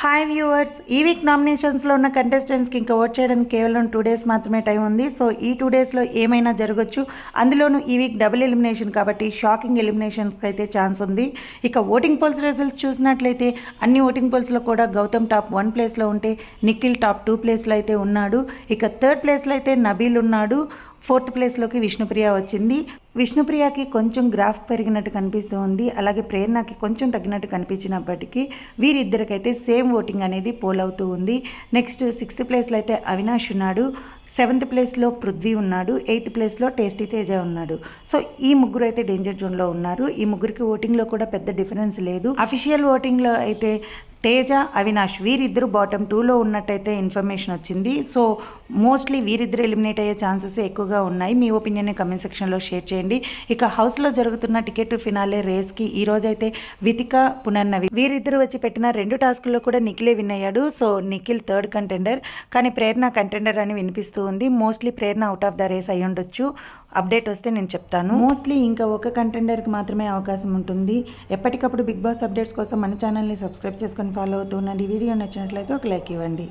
Hi viewers ఈ week నామినేషన్స్లో ఉన్న కంటెస్టెంట్స్కి ఇంకా ఓట్ చేయడానికి కేవలం టూ డేస్ మాత్రమే టైం ఉంది. సో ఈ టూ డేస్లో ఏమైనా జరగచ్చు. అందులోనూ ఈ వీక్ డబుల్ ఎలిమినేషన్ కాబట్టి షాకింగ్ ఎలిమినేషన్స్కి అయితే ఛాన్స్ ఉంది. ఇక ఓటింగ్ పోల్స్ రిజల్ట్స్ చూసినట్లయితే అన్ని ఓటింగ్ పోల్స్లో కూడా గౌతమ్ టాప్ వన్ ప్లేస్లో ఉంటే నిఖిల్ టాప్ టూ ప్లేస్లో అయితే ఉన్నాడు. ఇక థర్డ్ ప్లేస్లో అయితే నబీల్ ఉన్నాడు. ఫోర్త్ ప్లేస్లోకి విష్ణుప్రియ వచ్చింది. విష్ణుప్రియకి కొంచెం గ్రాఫ్ పెరిగినట్టు కనిపిస్తూ ఉంది అలాగే ప్రేరణకి కొంచెం తగ్గినట్టు కనిపించినప్పటికీ వీరిద్దరికైతే సేమ్ ఓటింగ్ అనేది పోల్ అవుతూ ఉంది. నెక్స్ట్ సిక్స్త్ ప్లేస్లో అయితే అవినాష్ ఉన్నాడు. సెవెంత్ ప్లేస్లో పృథ్వీ ఉన్నాడు. ఎయిత్ ప్లేస్లో టేస్టీ తేజ ఉన్నాడు. సో ఈ ముగ్గురు అయితే డేంజర్ జోన్లో ఉన్నారు. ఈ ముగ్గురికి ఓటింగ్లో కూడా పెద్ద డిఫరెన్స్ లేదు. అఫీషియల్ ఓటింగ్లో అయితే తేజ అవినాష్ వీరిద్దరు బాటమ్ టూలో ఉన్నట్టయితే ఇన్ఫర్మేషన్ వచ్చింది. సో మోస్ట్లీ వీరిద్దరు ఎలిమినేట్ అయ్యే ఛాన్సెస్ ఎక్కువగా ఉన్నాయి. మీ ఒపీనియన్ కమెంట్ సెక్షన్లో షేర్ చేయండి. ఇక హౌస్లో జరుగుతున్న టికెట్ ఫినాలే రేస్కి ఈ రోజైతే వితిక పునర్నవి. వీరిద్దరు వచ్చి పెట్టిన రెండు టాస్కుల్లో కూడా నిఖిలే విన్ అయ్యాడు. సో నిఖిల్ థర్డ్ కంటెండర్ కానీ ప్రేరణ కంటెండర్ అని వినిపిస్తూ ఉంది. Mostly Prerana out of the race అయి ఉండొచ్చు అప్డేట్ వస్తే నేను చెప్తాను. మోస్ట్లీ ఇంకా ఒక కంటెండర్కి మాత్రమే అవకాశం ఉంటుంది. ఎప్పటికప్పుడు బిగ్ బాస్ అప్డేట్స్ కోసం మన ఛానల్ని సబ్స్క్రైబ్ చేసుకొని ఫాలో అవుతూ ఉండండి. వీడియో నచ్చినట్లయితే ఒక లైక్ ఇవ్వండి.